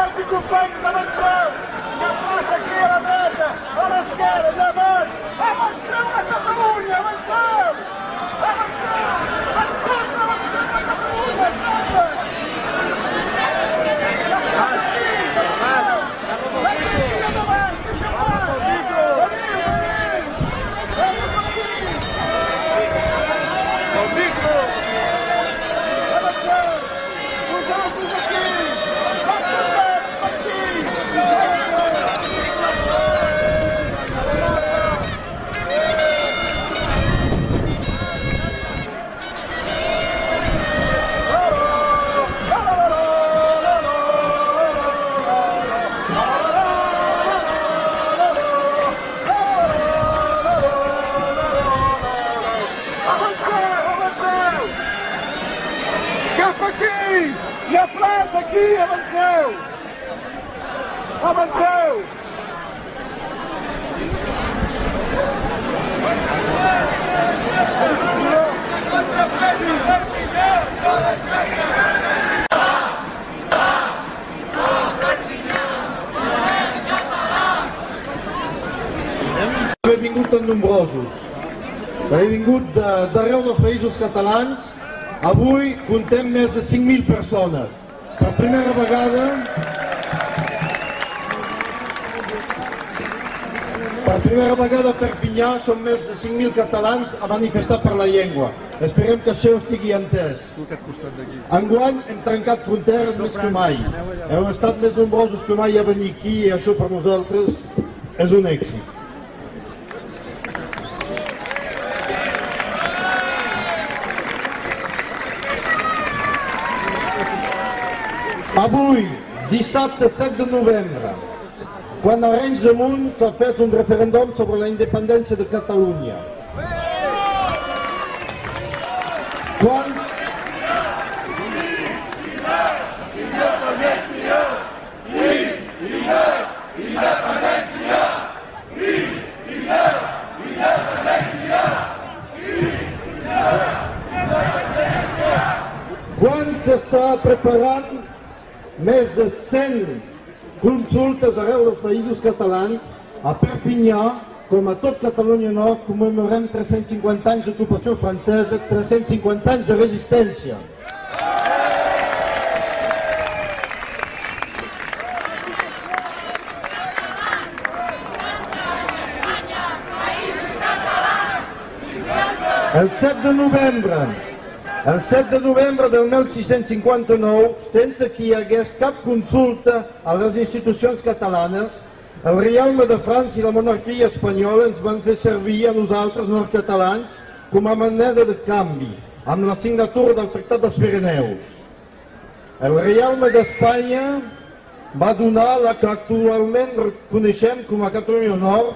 Companys i companyes, avanceu! Hi Avanceu! He vingut tan nombrosos. He vingut d'arreu dels països catalans. Avui contem més de 5.000 persones. Per primera vegada... Per primera vegada a Perpinyà són més de 5.000 catalans a manifestar per la llengua. Esperem que això estigui entès. Enguany hem trencat fronteres més que mai. Heu estat més nombrosos que mai a venir aquí i això per nosaltres és un èxit. Avui, dissabte 7 de novembre, quan a Arenys de Munt s'ha fet un referèndum sobre la independència de Catalunya. Quan... Quan s'està preparant més de 100 consultes arreu dels països catalans, a Perpinyà, com a tot Catalunya Nord, commemorem 350 anys d'ocupació francesa, 350 anys de resistència. El 7 de novembre, el 7 de novembre del 1659, sense que hi hagués cap consulta a les institucions catalanes, el Reialme de França i la monarquia espanyola ens van fer servir a nosaltres, nord-catalans, com a manera de canvi, amb la signatura del Tractat dels Pirineus. El Reialme d'Espanya va donar la que actualment coneixem com a Catalunya Nord,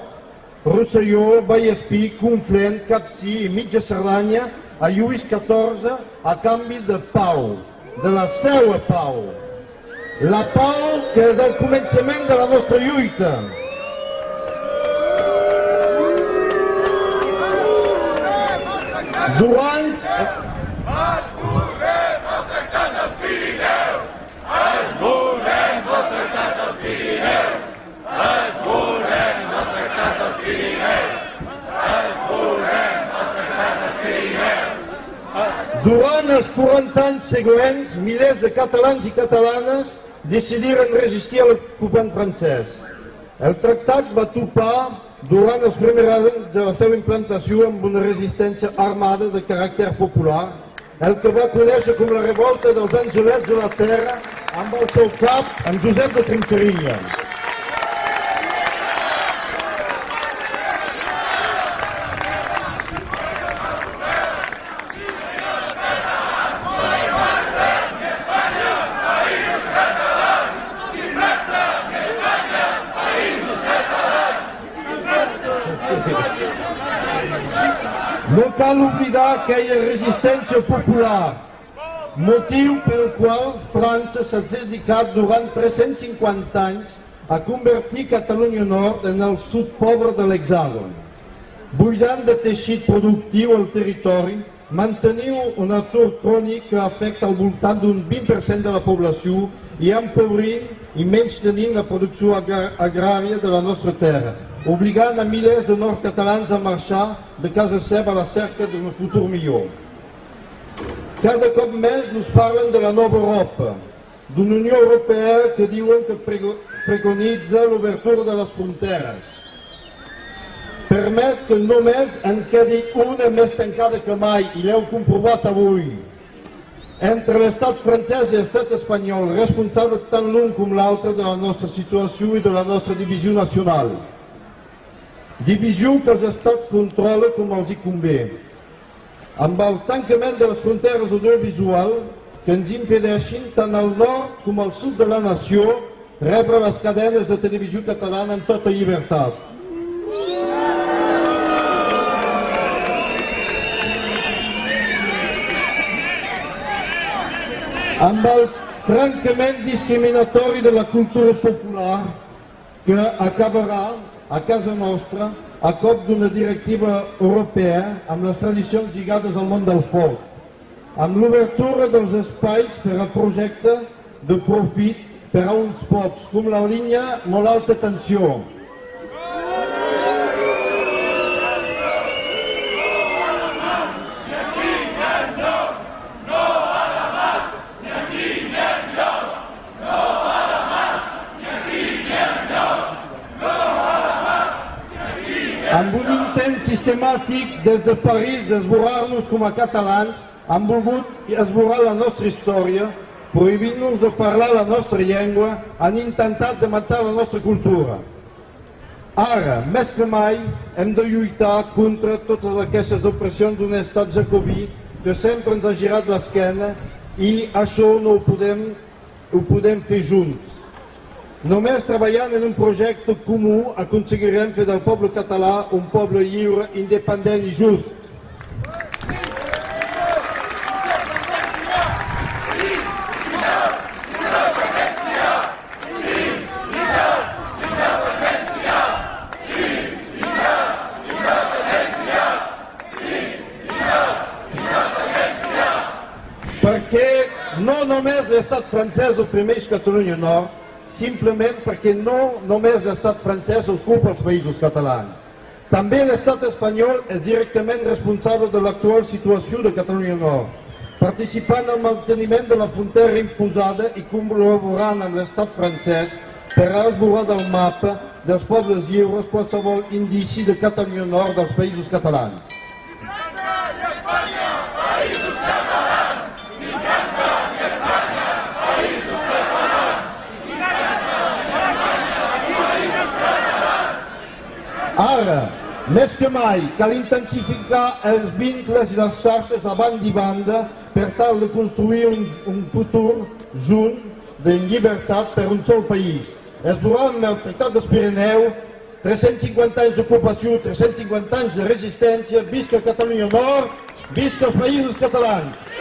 Rosselló, Vallespí, Conflent, Capcí i mitja Cerdanya a Lluís XIV a canvi de pau, de la seua pau. La pau que és el començament de la nostra lluita. Durant els 40 anys següents, milers de catalans i catalanes decidiren resistir a l'ocupant francès. El tractat va topar durant els primers anys de la seva implantació amb una resistència armada de caràcter popular, el que va conèixer com la revolta dels angelets de la terra amb el seu cap, en Josep de Trinxeria. No cal oblidar aquella resistència popular, motiu pel qual França s'ha dedicat durant 350 anys a convertir Catalunya Nord en el sud pobre de l'hexàgon. Buidant de teixit productiu al territori, manteniu un atur crònic que afecta al voltant d'un 20% de la població i empobrint i menys tenint la producció agrària de la nostra terra, obligant a milers de nord-catalans a marxar de casa seva a la cerca d'un futur millor. Cada cop més ens parlen de la nova Europa, d'una Unió Europea que diuen que preconitza l'obertura de les fronteres. Permet que només en quedi una més tancada que mai, i l'heu comprovat avui. Entre l'estat francès i l'estat espanyol, responsables tant l'un com l'altre de la nostra situació i de la nostra divisió nacional. Divisió que els estats controlen com els hi convé. Amb el tancament de les fronteres audiovisual que ens impedeixin tant al nord com al sud de la nació rebre les cadenes de televisió catalana en tota llibertat. amb el trencament discriminatori de la cultura popular que acabarà a casa nostra a cop d'una directiva europea amb les tradicions lligades al món del foc, amb l'obertura dels espais per a projecte de profit per a uns pocs, com la línia molt alta tensió, amb un intent sistemàtic des de París d'esborrar-nos com a catalans, han volgut esborrar la nostra història, prohibint-nos de parlar la nostra llengua, han intentat de matar la nostra cultura. Ara, més que mai, hem de lluitar contra totes aquestes opressions d'un estat jacobí que sempre ens ha girat l'esquena i això no ho podem, ho podem fer junts. Només treballant en un projecte comú aconseguirem fer del poble català un poble lliure, independent i just. Perquè no només l'estat francès oprimeix Catalunya Nord, simplement perquè no només l'estat francès ocupa els països catalans. També l'estat espanyol és directament responsable de l'actual situació de Catalunya Nord, participant al manteniment de la frontera imposada i col·laborant amb l'estat francès per esborrar del mapa dels pobles lliures qualsevol indici de Catalunya Nord dels països catalans. França i Espanya, països catalans! Ni França ni Espanya, països catalans! Ni França ni Espanya, països catalans! Ara, més que mai, cal intensificar els vincles i les xarxes a banda i banda per tal de construir un, un futur junt de llibertat per un sol país. Esborrar amb el Tractat dels Pirineu 350 anys d'ocupació, 350 anys de resistència, visca Catalunya Nord, visca els països catalans.